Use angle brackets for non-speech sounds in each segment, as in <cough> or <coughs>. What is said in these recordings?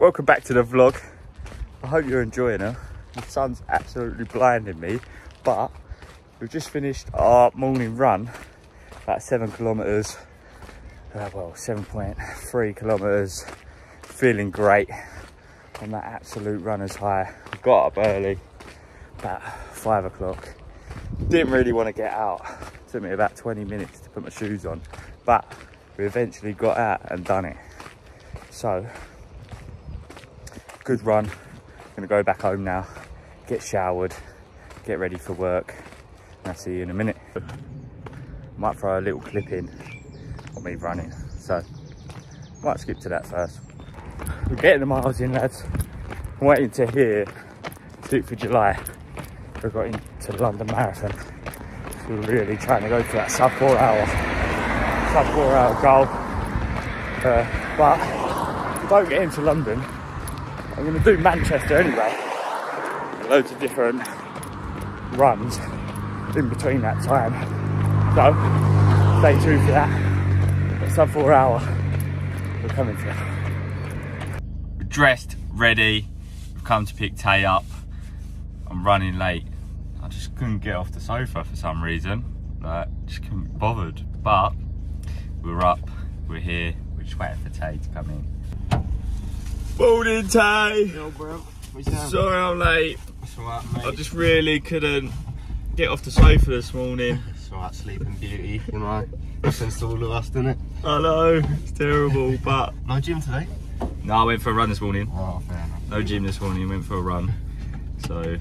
welcome back to the vlog. I hope you're enjoying it. The sun's absolutely blinding me, but we've just finished our morning run, about seven kilometers, uh, well, 7.3 kilometers, feeling great on that absolute runner's high. Got up early, about five o'clock. Didn't really want to get out. took me about 20 minutes to put my shoes on, but we eventually got out and done it. So, good run. Gonna go back home now, get showered, get ready for work. And I'll see you in a minute. Might throw a little clip in of me running. So, might skip to that first. We're getting the miles in, lads. I'm waiting to hear Duke for July. We got into London Marathon. So we're really trying to go for that sub four hour, sub four hour goal. Uh, but if don't get into London, I'm going to do Manchester anyway. Loads of different runs in between that time. So stay tuned for that. But sub four hour, we're coming for it. Dressed, ready. We've come to pick Tay up. I'm running late. I just couldn't get off the sofa for some reason. Like, just couldn't be bothered. But we're up, we're here. We're just waiting for Tay to come in. Morning, Tay. Yo, bro. Sorry I'm late. It's alright, mate. I just really couldn't get off the sofa this morning. <laughs> It's alright, sleeping beauty, you know. Happens to all of us, doesn't it? I know, it's terrible, but... No gym today? No, I went for a run this morning. Oh, fair enough. No gym this morning, went for a run. So,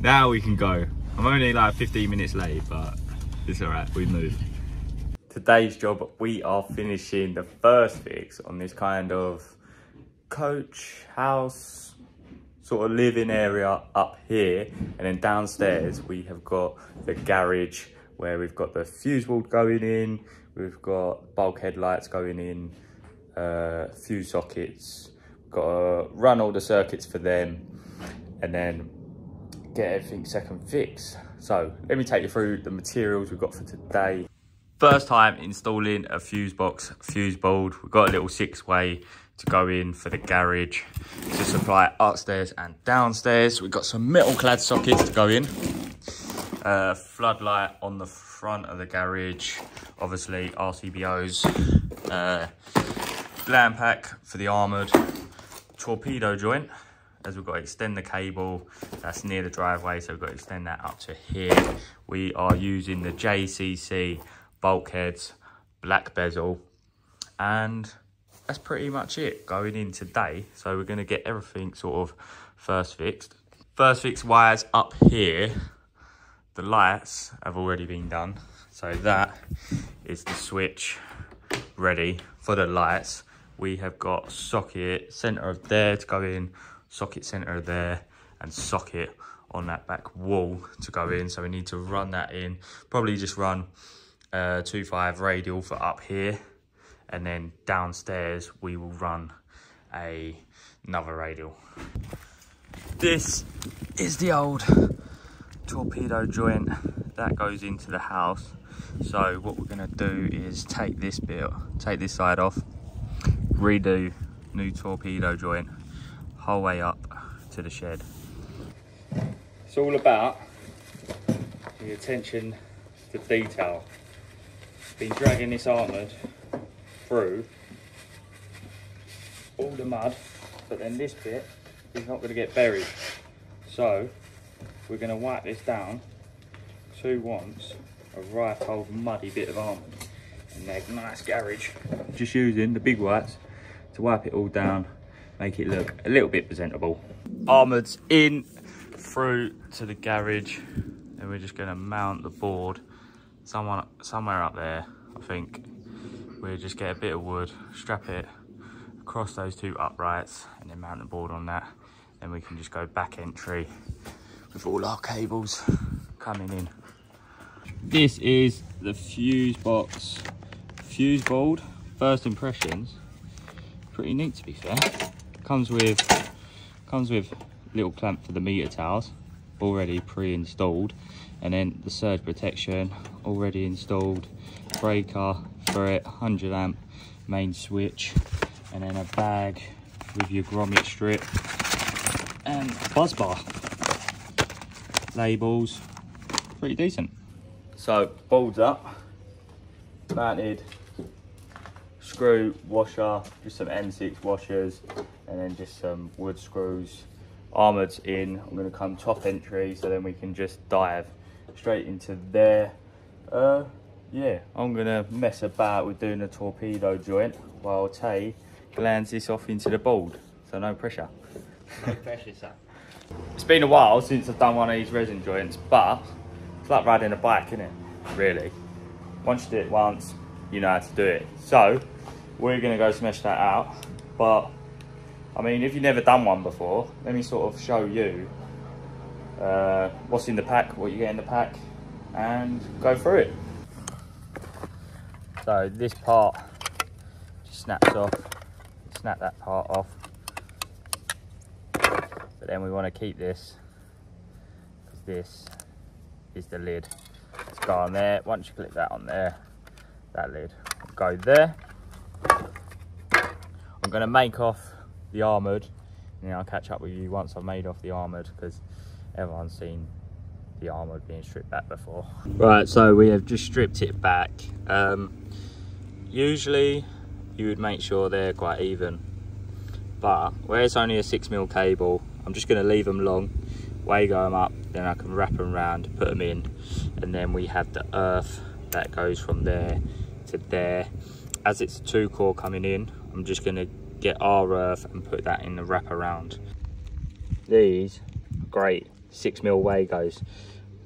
now we can go. I'm only like 15 minutes late, but it's alright, we moved. Today's job, we are finishing the first fix on this kind of coach house sort of living area up here. And then downstairs we have got the garage where we've got the fuse board going in. We've got bulkhead lights going in uh fuse sockets. Got to run all the circuits for them and then get everything second fix. So let me take you through the materials we've got for today. First time installing a fuse box, fuse board. We've got a little six way to go in for the garage to supply upstairs and downstairs. We've got some metal clad sockets to go in. Uh, floodlight on the front of the garage. Obviously RCBOs. Uh, pack for the armoured. Torpedo joint as we've got to extend the cable that's near the driveway so we've got to extend that up to here we are using the jcc bulkheads, black bezel, and that's pretty much it going in today. So we're going to get everything sort of first fixed. First fix wires up here, the lights have already been done. So that is the switch ready for the lights. We have got socket center of there to go in, socket center there, and socket on that back wall to go in. So we need to run that in, probably just run uh, 2.5 radial for up here and then downstairs we will run a another radial. This is the old torpedo joint that goes into the house. So what we're going to do is take this bit take this side off redo new torpedo joint whole way up to the shed. It's all about the attention to detail. Been dragging this armoured through all the mud, but then this bit is not going to get buried. So we're going to wipe this down two once, a right old muddy bit of armoured and make nice garage. Just using the big wipes to wipe it all down, make it look a little bit presentable. Armoured's in through to the garage and we're just going to mount the board someone somewhere up there i think we'll just get a bit of wood strap it across those two uprights and then mount the board on that. Then we can just go back entry with all our cables coming in. This is the fuse box. Fuse board first impressions. Pretty neat to be fair. Comes with comes with little clamp for the meter tails already pre-installed. And then the surge protection already installed. Breaker for it 100 amp main switch and then a bag with your grommet strip and busbar. Labels, pretty decent. So bolts up, mounted, screw washer, just some M6 washers, and then just some wood screws. Armoured's in, I'm gonna come top entry so then we can just dive straight into there. Uh, yeah, I'm gonna mess about with doing a torpedo joint while Tay glands this off into the board, so no pressure. No pressure, sir. It's been a while since I've done one of these resin joints, but it's like riding a bike, isn't it? Really. Once you do it once, you know how to do it. So, we're gonna go smash that out, but I mean, if you've never done one before, let me sort of show you uh, what's in the pack, what you get in the pack, and go through it. So this part just snaps off, snap that part off. But then we want to keep this, because this is the lid. Let's go on there, once you click that on there, that lid will go there. I'm going to make off the armoured, and then I'll catch up with you once I've made off the armoured, because everyone's seen the armour being stripped back before. Right, so we have just stripped it back. Um, usually you would make sure they're quite even, but where it's only a six mil cable, I'm just gonna leave them long, Wago them up, then I can wrap them around, put them in, and then we have the earth that goes from there to there. As it's two core coming in, I'm just gonna get our earth and put that in the wrap around. These, great, six mil Wagos.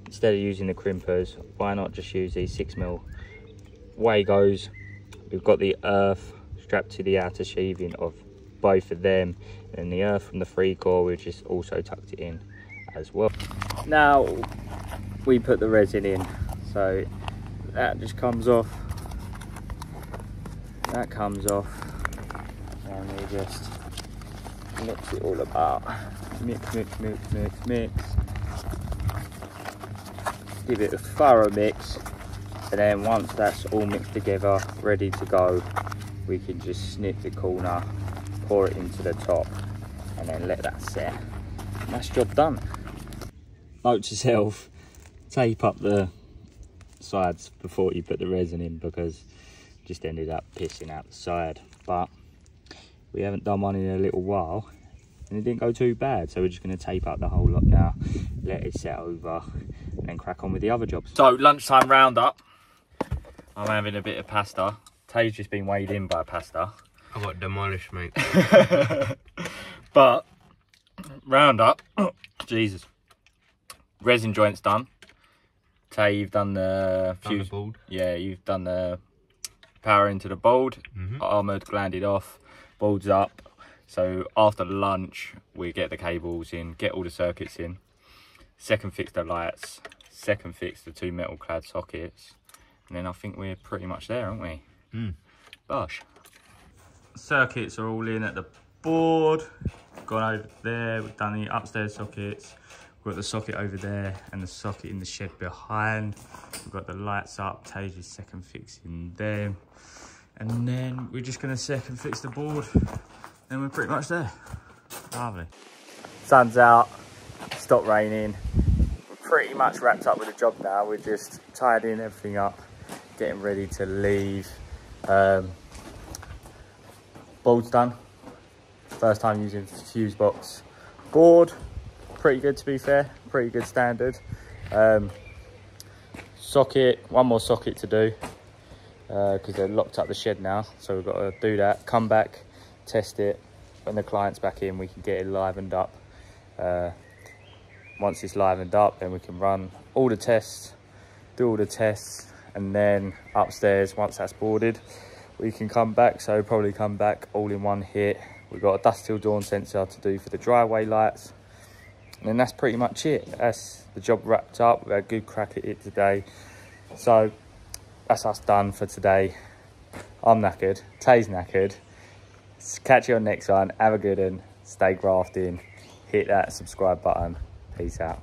Instead of using the crimpers, why not just use these six mil Wagos? We've got the earth strapped to the outer sheathing of both of them and the earth from the free core we've just also tucked it in as well. Now we put the resin in so that just comes off that comes off and we just mix it all about mix mix mix mix mix give it a thorough mix and then once that's all mixed together ready to go we can just snip the corner pour it into the top and then let that set. And that's job done. Note to self tape up the sides before you put the resin in because just ended up pissing out the side. But we haven't done one in a little while and it didn't go too bad so we're just going to tape up the whole lot now let it set over and crack on with the other jobs. So lunchtime roundup. I'm having a bit of pasta. Tay's just been weighed in by pasta. I got demolished, mate. <laughs> but roundup. <coughs> Jesus. Resin joints done. Tay you've done the Done the fuse board. yeah you've done the power into the board Mhm. armored glanded off. Boards up. So after lunch we get the cables in get all the circuits in. Second fix the lights second fix the two metal clad sockets. And then i think we're pretty much there aren't we? Mm. Bosh. circuits are all in at the board. Gone over there we've done the upstairs sockets. We've got the socket over there and the socket in the shed behind. We've got the lights up Tay's second fixing them. And then we're just going to second fix the board. Then we're pretty much there. Lovely. Sun's out stopped raining pretty much wrapped up with the job now. We're just tidying everything up getting ready to leave. Um, board's done. First time using fuse box. Board pretty good to be fair pretty good standard. Um, socket one more socket to do because they're locked up the shed now so we've got to do that. Come back test it. When the client's back in we can get it livened up. Uh, once it's livened up then we can run all the tests do all the tests and then upstairs once that's boarded we can come back. So probably come back all in one hit. We've got a dusk till dawn sensor to do for the driveway lights. And then that's pretty much it. That's the job wrapped up. We had a good crack at it today. So that's us done for today. I'm knackered. Tay's knackered. Catch you on next one. Have a good one. Stay grafting. Hit that subscribe button peace out